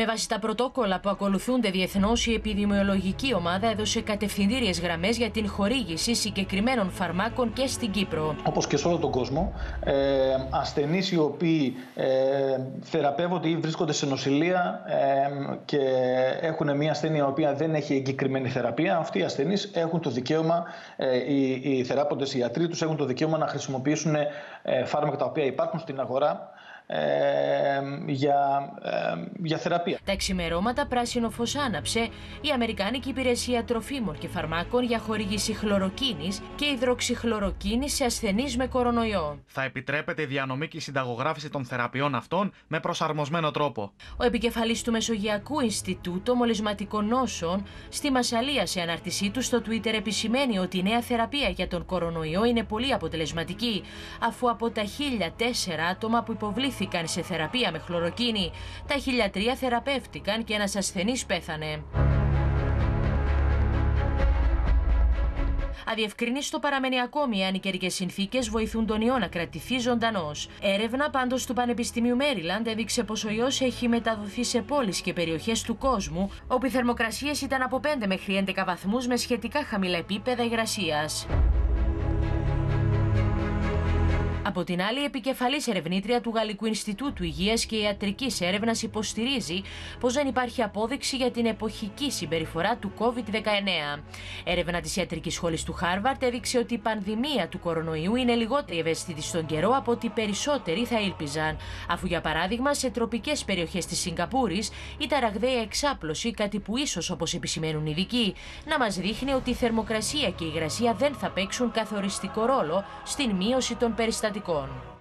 Με βάση τα πρωτόκολλα που ακολουθούνται διεθνώς, η επιδημιολογική ομάδα έδωσε κατευθυντήριες γραμμές για την χορήγηση συγκεκριμένων φαρμάκων και στην Κύπρο. Όπως και σε όλο τον κόσμο, ε, ασθενείς οι οποίοι ε, θεραπεύονται ή βρίσκονται σε νοσηλεία ε, και έχουν μια ασθένεια η οποία δεν έχει εγκεκριμένη θεραπεία, αυτοί οι ασθενείς έχουν το δικαίωμα, ε, οι, οι θεράποντες, οι ιατροί τους έχουν το δικαίωμα να χρησιμοποιήσουν ε, φάρμακα τα οποία υπάρχουν στην αγορά ε, για, ε, για θεραπεία. Τα εξημερώματα πράσινο φως άναψε η Αμερικάνικη Υπηρεσία Τροφίμων και Φαρμάκων για χορήγηση χλωροκίνης και υδροξυχλωροκίνης σε ασθενείς με κορονοϊό. Θα επιτρέπεται η διανομή και η συνταγογράφηση των θεραπείων αυτών με προσαρμοσμένο τρόπο. Ο επικεφαλής του Μεσογειακού Ινστιτούτου Μολυσματικών Νόσων στη Μασαλία σε αναρτησή του στο Twitter επισημαίνει ότι η νέα θεραπεία για τον κορονοϊό είναι πολύ αποτελεσματική αφού από τα 1004 άτομα που υποβλήθηκαν σε θεραπεία με χλωροκίνη. Τα χιλιατρία θεραπεύτηκαν και ένας ασθενής πέθανε. Αδιευκρινίστο παραμένει ακόμη αν οι καιρικές συνθήκες βοηθούν τον ιό να κρατηθεί ζωντανός. Έρευνα πάντως του Πανεπιστημίου Μέριλαντ έδειξε πως ο ιός έχει μεταδοθεί σε πόλεις και περιοχές του κόσμου, όπου οι θερμοκρασίες ήταν από 5 μέχρι 11 βαθμούς με σχετικά χαμηλά επίπεδα υγρασίας. Από την άλλη, η επικεφαλής ερευνήτρια του Γαλλικού Ινστιτούτου Υγείας και Ιατρικής Έρευνας υποστηρίζει πως δεν υπάρχει απόδειξη για την εποχική συμπεριφορά του COVID-19. Έρευνα της Ιατρικής Σχολής του Χάρβαρντ έδειξε ότι η πανδημία του κορονοϊού είναι λιγότερη ευαίσθητη στον καιρό από ότι περισσότεροι θα ήλπιζαν, αφού για παράδειγμα σε τροπικές περιοχές της Σιγκαπούρης ήταν ραγδαία εξάπλωση, κάτι που ίσως όπως επισημαίνουν οι ειδικοί, να μας δείχνει ότι η θερμοκρασία και η υγρασία δεν θα παίξουν καθοριστικό ρόλο στην μείωση των περιστατικών. Capricorno